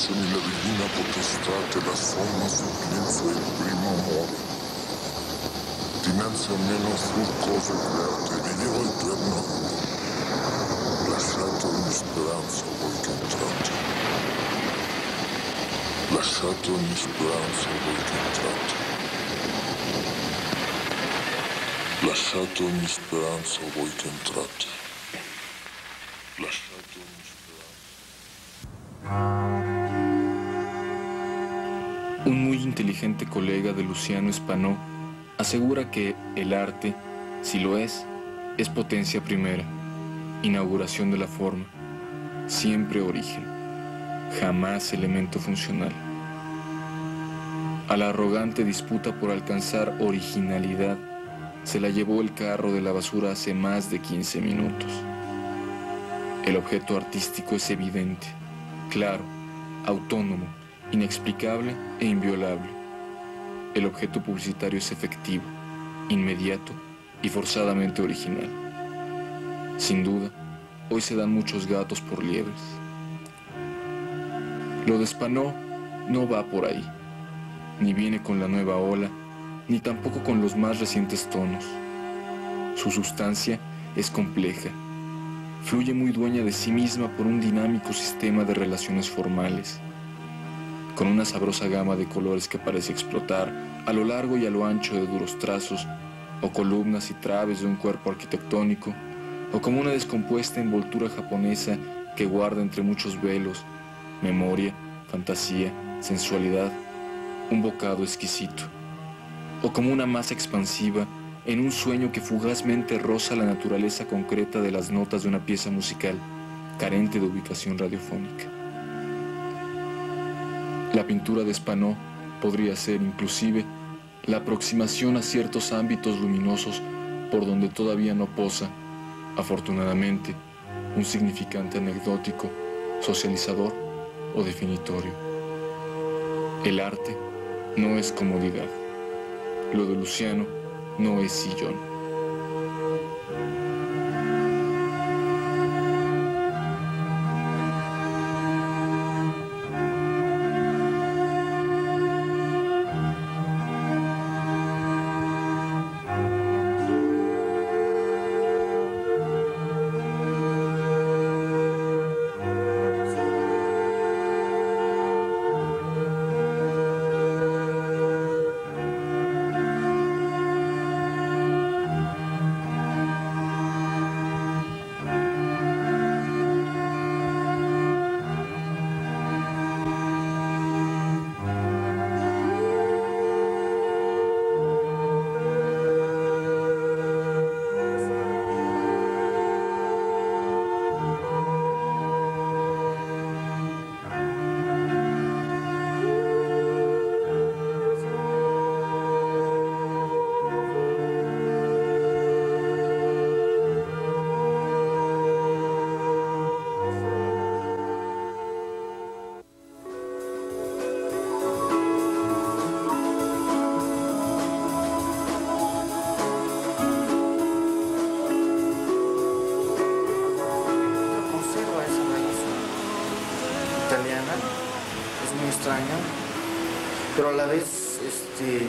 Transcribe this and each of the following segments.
Fecemi la divina potestà che la somma sapienza il primo amore. Dinanzi a me non fu cose create, io eterno amore. Lasciate ogni speranza voi che entrate. Lasciate ogni speranza voi che entrate. Lasciate ogni speranza voi che entrate. Inteligente colega de Luciano Espanó asegura que el arte, si lo es, es potencia primera, inauguración de la forma, siempre origen, jamás elemento funcional. A la arrogante disputa por alcanzar originalidad se la llevó el carro de la basura hace más de 15 minutos. El objeto artístico es evidente, claro, autónomo, inexplicable e inviolable. El objeto publicitario es efectivo, inmediato y forzadamente original. Sin duda, hoy se dan muchos gatos por liebres. Lo de Spanó no va por ahí, ni viene con la nueva ola, ni tampoco con los más recientes tonos. Su sustancia es compleja, fluye muy dueña de sí misma por un dinámico sistema de relaciones formales con una sabrosa gama de colores que parece explotar a lo largo y a lo ancho de duros trazos, o columnas y traves de un cuerpo arquitectónico, o como una descompuesta envoltura japonesa que guarda entre muchos velos, memoria, fantasía, sensualidad, un bocado exquisito, o como una masa expansiva en un sueño que fugazmente roza la naturaleza concreta de las notas de una pieza musical, carente de ubicación radiofónica. La pintura de Spanó podría ser inclusive la aproximación a ciertos ámbitos luminosos por donde todavía no posa, afortunadamente, un significante anecdótico, socializador o definitorio. El arte no es comodidad. Lo de Luciano no es sillón. A la vez este,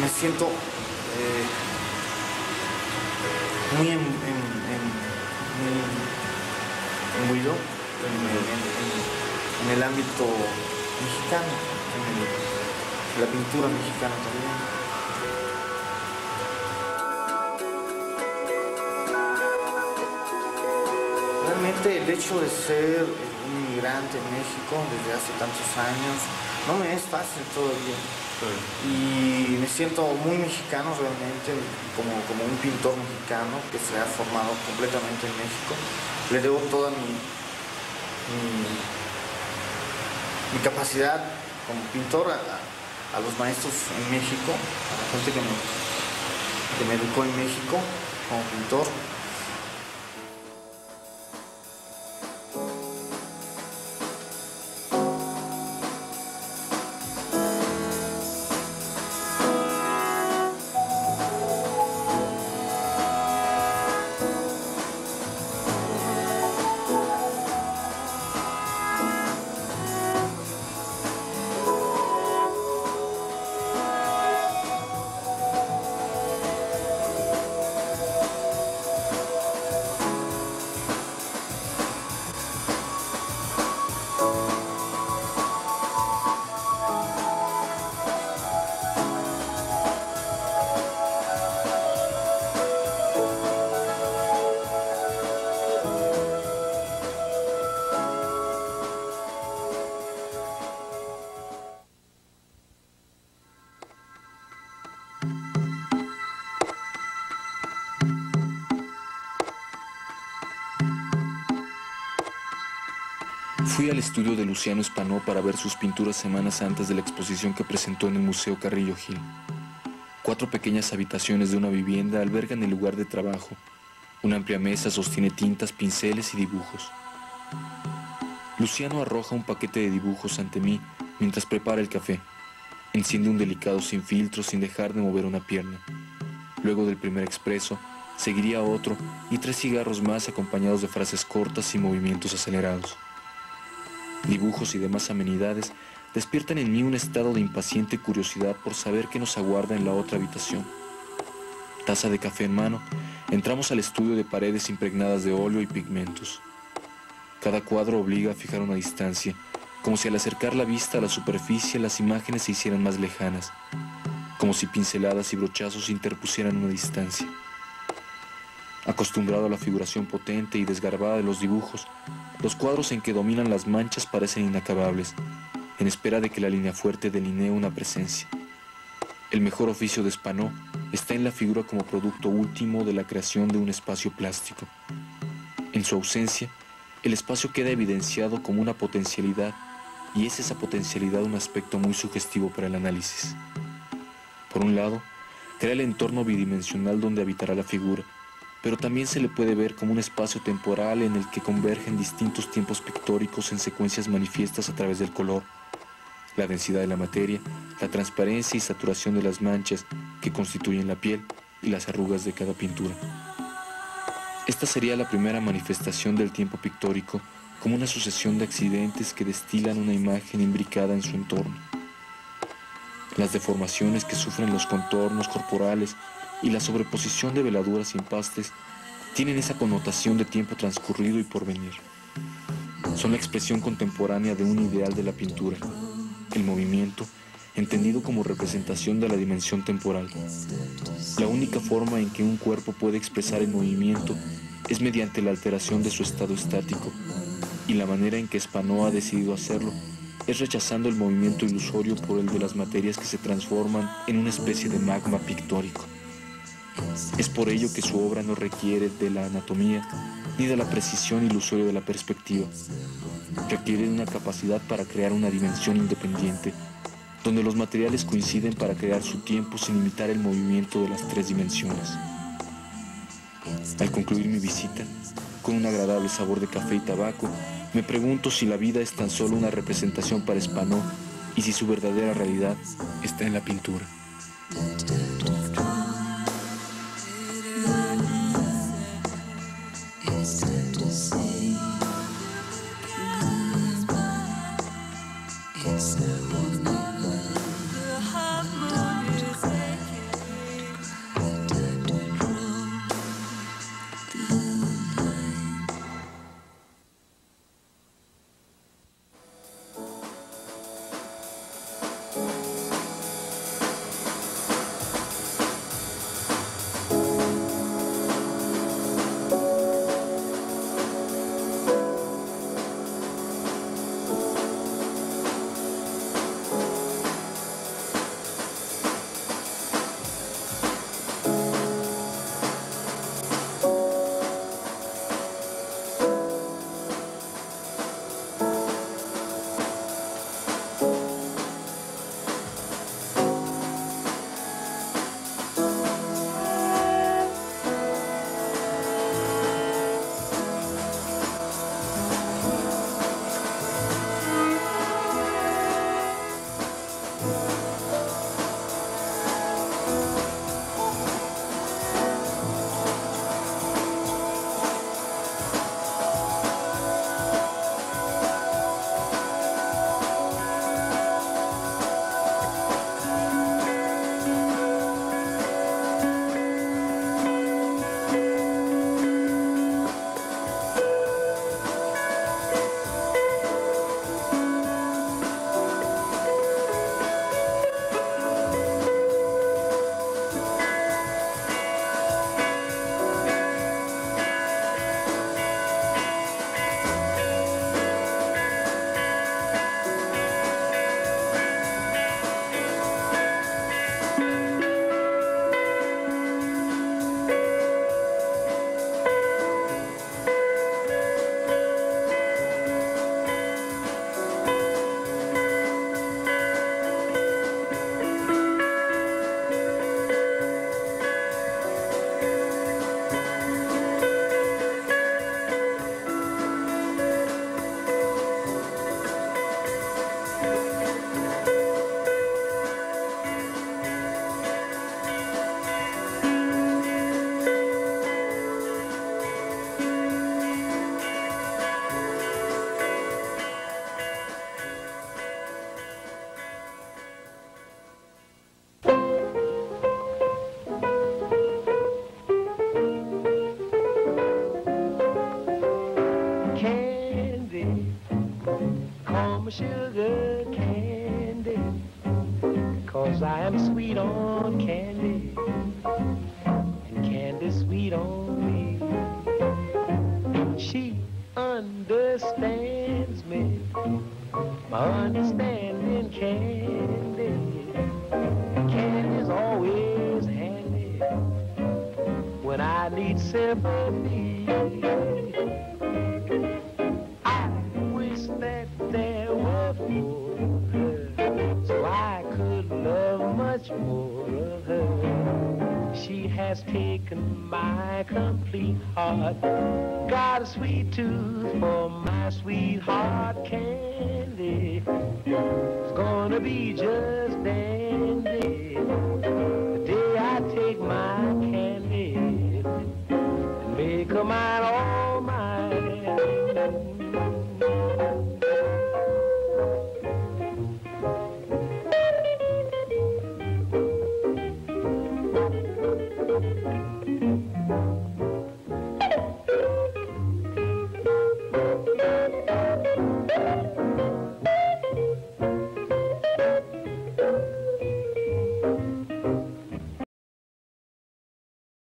me siento eh, muy en, en, en, muy en, el ámbito mexicano, en la pintura mexicana también. Realmente el hecho de ser un inmigrante en México desde hace tantos años no me es fácil todavía. Y me siento muy mexicano realmente, como, como un pintor mexicano que se ha formado completamente en México. Le debo toda mi, mi, mi capacidad como pintor a, a- a los maestros en México, a la gente que me, que me educó en México como pintor. Fui al estudio de Luciano Espanó para ver sus pinturas semanas antes de la exposición que presentó en el Museo Carrillo Gil. Cuatro pequeñas habitaciones de una vivienda albergan el lugar de trabajo. Una amplia mesa sostiene tintas, pinceles y dibujos. Luciano arroja un paquete de dibujos ante mí mientras prepara el café. Enciende un delicado sin filtro sin dejar de mover una pierna. Luego del primer expreso, seguiría otro y tres cigarros más acompañados de frases cortas y movimientos acelerados. Dibujos y demás amenidades despiertan en mí un estado de impaciente curiosidad por saber qué nos aguarda en la otra habitación. Taza de café en mano, entramos al estudio de paredes impregnadas de óleo y pigmentos. Cada cuadro obliga a fijar una distancia, como si al acercar la vista a la superficie las imágenes se hicieran más lejanas, como si pinceladas y brochazos interpusieran una distancia. Acostumbrado a la figuración potente y desgarbada de los dibujos, los cuadros en que dominan las manchas parecen inacabables, en espera de que la línea fuerte delinee una presencia. El mejor oficio de Spanó está en la figura como producto último de la creación de un espacio plástico. En su ausencia, el espacio queda evidenciado como una potencialidad y es esa potencialidad un aspecto muy sugestivo para el análisis. Por un lado, crea el entorno bidimensional donde habitará la figura, pero también se le puede ver como un espacio temporal en el que convergen distintos tiempos pictóricos en secuencias manifiestas a través del color, la densidad de la materia, la transparencia y saturación de las manchas que constituyen la piel y las arrugas de cada pintura. Esta sería la primera manifestación del tiempo pictórico como una sucesión de accidentes que destilan una imagen imbricada en su entorno. Las deformaciones que sufren los contornos corporales y la sobreposición de veladuras y empastes tienen esa connotación de tiempo transcurrido y porvenir. Son la expresión contemporánea de un ideal de la pintura, el movimiento, entendido como representación de la dimensión temporal. La única forma en que un cuerpo puede expresar el movimiento es mediante la alteración de su estado estático, y la manera en que Spanó ha decidido hacerlo es rechazando el movimiento ilusorio por el de las materias que se transforman en una especie de magma pictórico. Es por ello que su obra no requiere de la anatomía ni de la precisión ilusoria de la perspectiva. Requiere de una capacidad para crear una dimensión independiente, donde los materiales coinciden para crear su tiempo sin imitar el movimiento de las tres dimensiones. Al concluir mi visita, con un agradable sabor de café y tabaco, me pregunto si la vida es tan solo una representación para Spanó y si su verdadera realidad está en la pintura. some sugar candy, cause I am sweet on candy, and candy's sweet on me. She understands me, my understanding candy. Candy's always handy when I need sympathy. more of her. She has taken my complete heart. Got a sweet tooth for my sweetheart candy. It's gonna be just